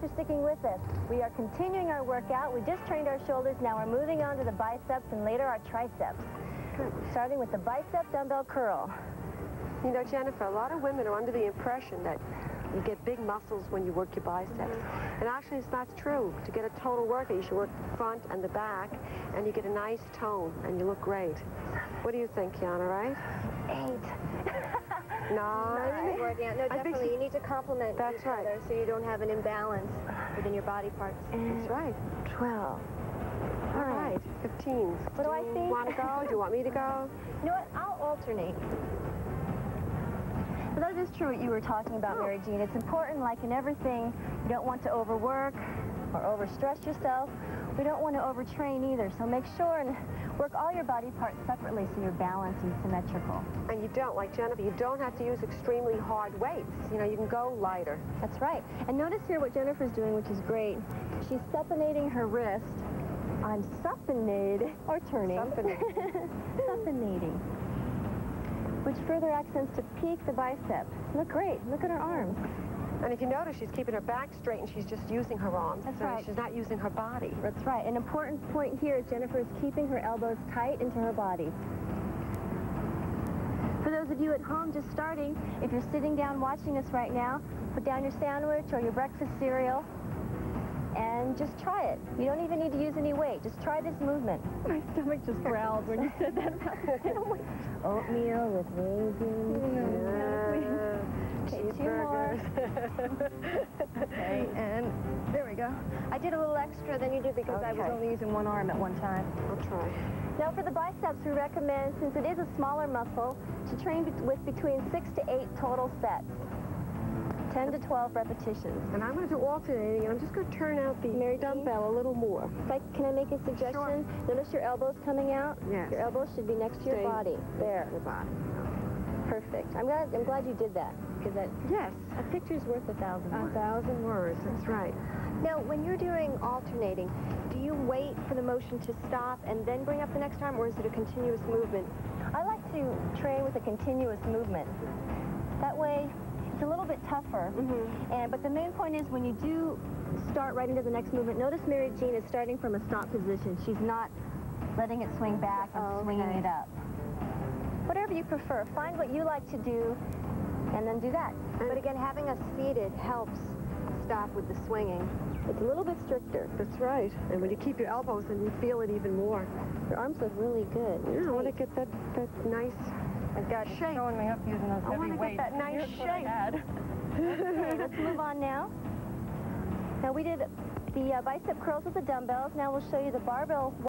for sticking with us. We are continuing our workout. We just trained our shoulders. Now we're moving on to the biceps and later our triceps. Starting with the bicep dumbbell curl. You know, Jennifer, a lot of women are under the impression that you get big muscles when you work your biceps. Mm-hmm. And actually, it's not true. To get a total workout, you should work the front and the back, and you get a nice tone, and you look great. What do you think, Kiana, right? Eight. Nine. Working out. No, definitely. she- You need to complement That's each right. other so you don't have an imbalance within your body parts. That's right. 12. All right. 15. What do I you think? want to go? Do you want me to go? You know what? I'll alternate. But that is true what you were talking about, Oh. Mary Jean. It's important, like in everything, you don't want to overwork or overstress yourself. We don't want to overtrain either, so make sure and work all your body parts separately so you're balanced and symmetrical. And you don't, like Jennifer, you don't have to use extremely hard weights. You know, you can go lighter. That's right. And notice here what Jennifer's doing, which is great. She's supinating her wrist. I'm supinated, or turning. Supinating. supinating. Which further accents to peak the bicep. Look great. Look at her arms. And if you notice, she's keeping her back straight and she's just using her arms. That's so right. She's not using her body. That's right. An important point here is Jennifer is keeping her elbows tight into her body. For those of you at home just starting, if you're sitting down watching us right now, put down your sandwich or your breakfast cereal and just try it. You don't even need to use any weight. Just try this movement. My stomach just growled when you said that about sandwich. Oatmeal with raisins. Okay, two more. Okay, and there we go. I did a little extra than you did because I was only using one arm at one time. I'll try. Now for the biceps, we recommend, since it is a smaller muscle, to train with between six to eight total sets. 10 to 12 repetitions. And I'm going to do alternating, and I'm just going to turn out the Mary Jean? dumbbell a little more. If I, can I make a suggestion? Notice your elbows coming out? Yes. Your elbows should be next to your body. There. The body. Perfect. I'm glad, I'm glad you did that, because that, Yes. a picture's worth a thousand words. A words. thousand words. That's right. Now, when you're doing alternating, do you wait for the motion to stop and then bring up the next time, or is it a continuous movement? I like to train with a continuous movement. That way, it's a little bit tougher. Mm -hmm. And but the main point is when you do start right into the next movement, notice Mary Jean is starting from a stop position. She's not letting it swing back and Oh, swinging okay. it up. Whatever you prefer, find what you like to do, and then do that. But again, having us seated helps stop with the swinging. It's a little bit stricter. That's right. And when you keep your elbows, then you feel it even more. Your arms look really good. Yeah, I want to get that, that nice I've got shape. showing me up using those I heavy want to get that nice I shape. Okay, let's move on now. Now we did the uh, bicep curls with the dumbbells. Now we'll show you the barbell